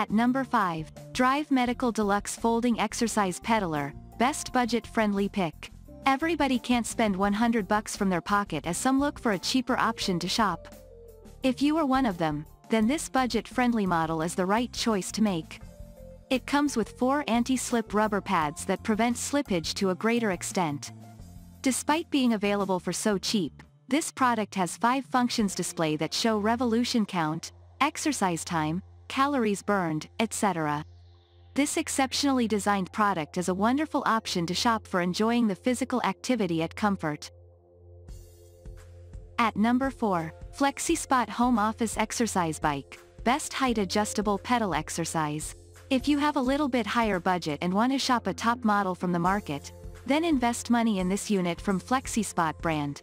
At number 5, Drive Medical Deluxe Folding Exercise Pedaler, best budget-friendly pick. Everybody can't spend 100 bucks from their pocket as some look for a cheaper option to shop. If you are one of them, then this budget-friendly model is the right choice to make. It comes with four anti-slip rubber pads that prevent slippage to a greater extent. Despite being available for so cheap, this product has five functions display that show revolution count, exercise time, calories burned, etc. This exceptionally designed product is a wonderful option to shop for enjoying the physical activity at comfort. At number 4, FlexiSpot Home Office Exercise Bike, Best Height Adjustable Pedal Exercise. If you have a little bit higher budget and want to shop a top model from the market, then invest money in this unit from FlexiSpot brand.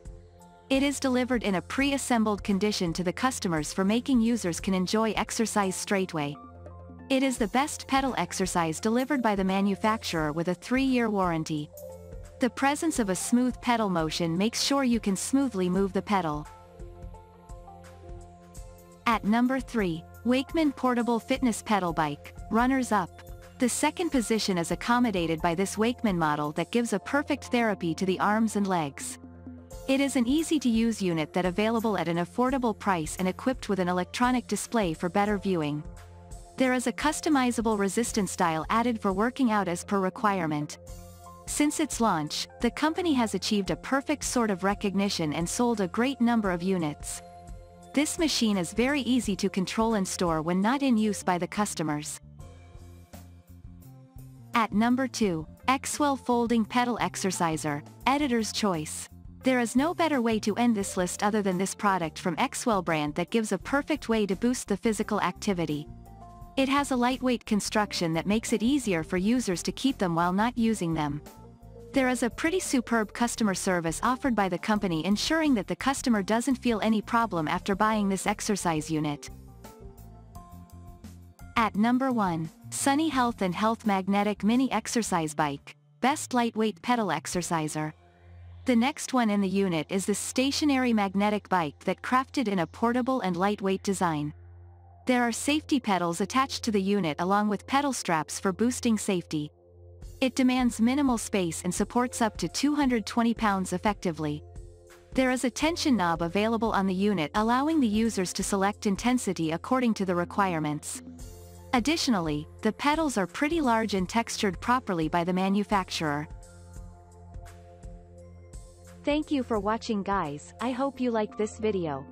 It is delivered in a pre-assembled condition to the customers for making users can enjoy exercise straightway. It is the best pedal exercise delivered by the manufacturer with a 3-year warranty. The presence of a smooth pedal motion makes sure you can smoothly move the pedal. At number 3, Wakeman Portable Fitness Pedal Bike, Runners Up. The second position is accommodated by this Wakeman model that gives a perfect therapy to the arms and legs. It is an easy-to-use unit that available at an affordable price and equipped with an electronic display for better viewing. There is a customizable resistance dial added for working out as per requirement. Since its launch, the company has achieved a perfect sort of recognition and sold a great number of units. This machine is very easy to control and store when not in use by the customers. At number 2, Xwell Folding Pedal Exerciser, Editor's Choice. There is no better way to end this list other than this product from Xwell brand that gives a perfect way to boost the physical activity. It has a lightweight construction that makes it easier for users to keep them while not using them. There is a pretty superb customer service offered by the company ensuring that the customer doesn't feel any problem after buying this exercise unit. At number 1, Sunny Health and Health Magnetic Mini Exercise Bike, Best Lightweight Pedal Exerciser. The next one in the unit is the stationary magnetic bike that crafted in a portable and lightweight design. There are safety pedals attached to the unit along with pedal straps for boosting safety. It demands minimal space and supports up to 220 pounds effectively. There is a tension knob available on the unit allowing the users to select intensity according to the requirements. Additionally, the pedals are pretty large and textured properly by the manufacturer. Thank you for watching guys, I hope you like this video.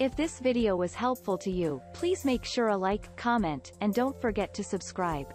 If this video was helpful to you, please make sure a like, comment, and don't forget to subscribe.